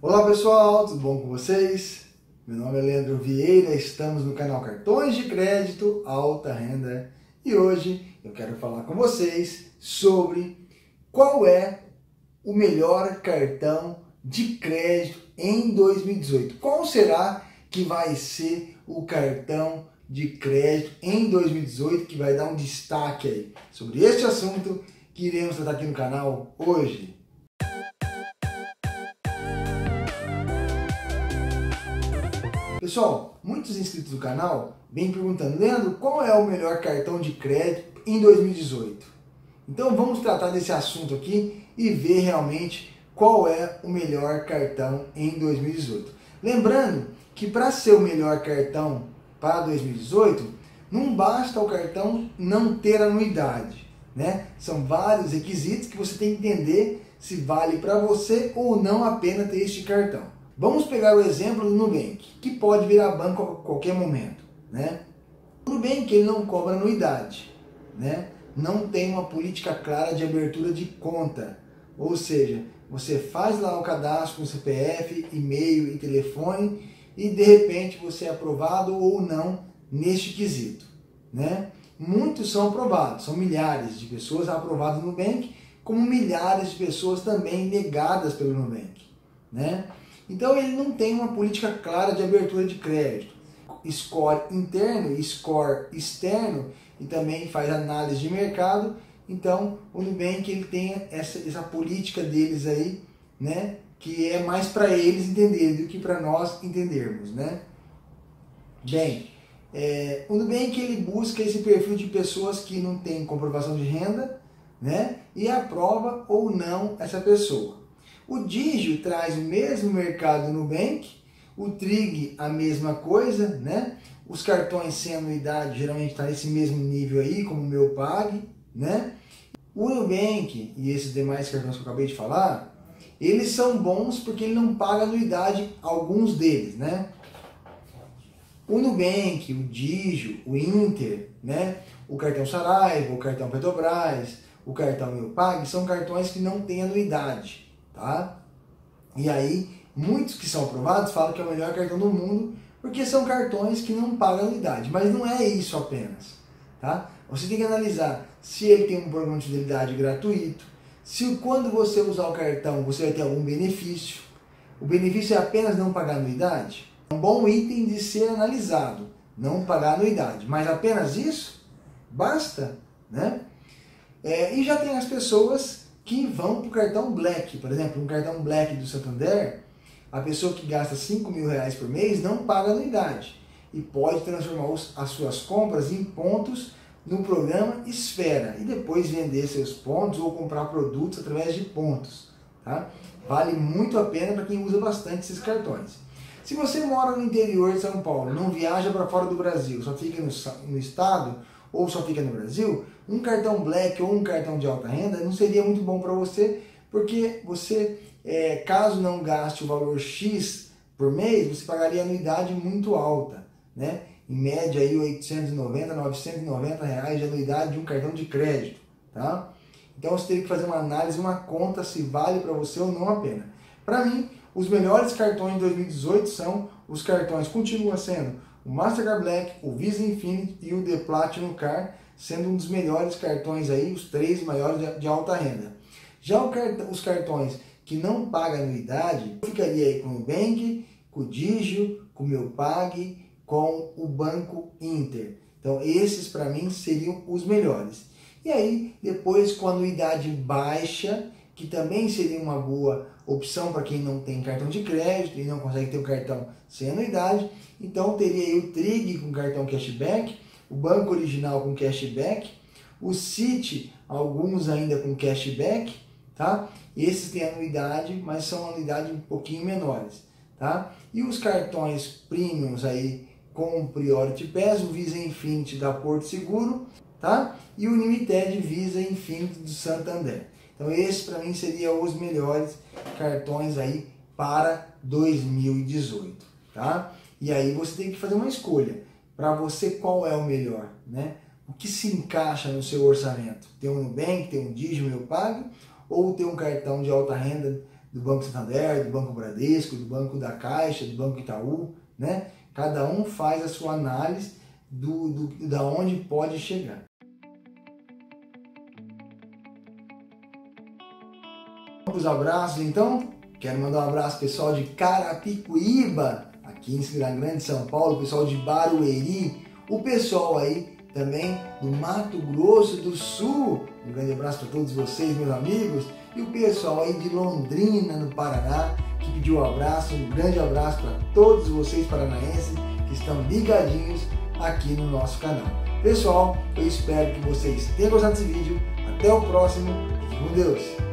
Olá pessoal, tudo bom com vocês? Meu nome é Leandro Vieira, estamos no canal Cartões de Crédito Alta Renda e hoje eu quero falar com vocês sobre qual é o melhor cartão de crédito em 2018. Qual será que vai ser o cartão de crédito em 2018 que vai dar um destaque aí sobre este assunto que iremos tratar aqui no canal hoje. Pessoal, muitos inscritos do canal vêm perguntando, Leandro, qual é o melhor cartão de crédito em 2018? Então vamos tratar desse assunto aqui e ver realmente qual é o melhor cartão em 2018. Lembrando que para ser o melhor cartão para 2018, não basta o cartão não ter anuidade. Né? São vários requisitos que você tem que entender se vale para você ou não a pena ter este cartão. Vamos pegar o exemplo do Nubank, que pode virar banco a qualquer momento. Né? O Nubank ele não cobra anuidade, né? não tem uma política clara de abertura de conta. Ou seja, você faz lá o cadastro com CPF, e-mail e telefone e de repente você é aprovado ou não neste quesito. Né? Muitos são aprovados, são milhares de pessoas aprovadas no Nubank, como milhares de pessoas também negadas pelo Nubank. Né? Então ele não tem uma política clara de abertura de crédito. Score interno score externo e também faz análise de mercado. Então o Nubank ele tem essa, essa política deles aí, né? Que é mais para eles entenderem do que para nós entendermos, né? Bem, é, o Nubank ele busca esse perfil de pessoas que não têm comprovação de renda, né? E aprova ou não essa pessoa. O Digio traz o mesmo mercado no Nubank, o Trig a mesma coisa, né? Os cartões sem anuidade geralmente está nesse mesmo nível aí, como o meu Pag, né? O Nubank e esses demais cartões que eu acabei de falar, eles são bons porque ele não paga anuidade, alguns deles, né? O Nubank, o Digio, o Inter, né? O cartão Saraiva, o cartão Petrobras, o cartão Meu Pag são cartões que não têm anuidade tá? E aí, muitos que são aprovados falam que é o melhor cartão do mundo, porque são cartões que não pagam anuidade, mas não é isso apenas, tá? Você tem que analisar se ele tem um programa de fidelidade gratuito, se quando você usar o cartão você vai ter algum benefício. O benefício é apenas não pagar anuidade? É um bom item de ser analisado, não pagar anuidade. Mas apenas isso? Basta, né? É, e já tem as pessoas que vão para o cartão Black. Por exemplo, um cartão Black do Santander, a pessoa que gasta 5 mil reais por mês não paga anuidade e pode transformar as suas compras em pontos no programa Esfera e depois vender seus pontos ou comprar produtos através de pontos. Tá? Vale muito a pena para quem usa bastante esses cartões. Se você mora no interior de São Paulo, não viaja para fora do Brasil, só fica no, no estado, ou só fica no Brasil, um cartão black ou um cartão de alta renda não seria muito bom para você, porque você, é, caso não gaste o valor X por mês, você pagaria anuidade muito alta, né? Em média aí 890, 990 reais de anuidade de um cartão de crédito, tá? Então você teria que fazer uma análise, uma conta se vale para você ou não a pena. Para mim, os melhores cartões de 2018 são os cartões, continua sendo o Mastercard Black, o Visa Infinite e o The Platinum Card, sendo um dos melhores cartões aí, os três maiores de alta renda. Já os cartões que não pagam anuidade, eu ficaria aí com o Bank, com o Digio, com o meu Pag, com o Banco Inter. Então esses para mim seriam os melhores. E aí depois com anuidade baixa, que também seria uma boa opção para quem não tem cartão de crédito e não consegue ter o cartão sem anuidade. Então teria aí o Trig com cartão cashback, o banco original com cashback, o Citi, alguns ainda com cashback, tá? Esses têm anuidade, mas são anuidade um pouquinho menores, tá? E os cartões premiums aí com Priority Pass, o Visa Infinity da Porto Seguro, tá? E o Limited Visa Infinity do Santander. Então esses para mim seriam os melhores cartões aí para 2018, tá? E aí você tem que fazer uma escolha. Para você qual é o melhor, né? O que se encaixa no seu orçamento? Ter um Nubank, ter um Digio Meu Pago ou ter um cartão de alta renda do Banco Santander, do Banco Bradesco, do Banco da Caixa, do Banco Itaú, né? Cada um faz a sua análise do, do da onde pode chegar. Aos abraços então. Quero mandar um abraço pessoal de Carapicuíba, aqui Cidade Grande, São Paulo, pessoal de Barueri, o pessoal aí também do Mato Grosso do Sul. Um grande abraço para todos vocês, meus amigos, e o pessoal aí de Londrina, no Paraná, que pediu um abraço. Um grande abraço para todos vocês paranaenses que estão ligadinhos aqui no nosso canal. Pessoal, eu espero que vocês tenham gostado desse vídeo. Até o próximo. Fique com Deus.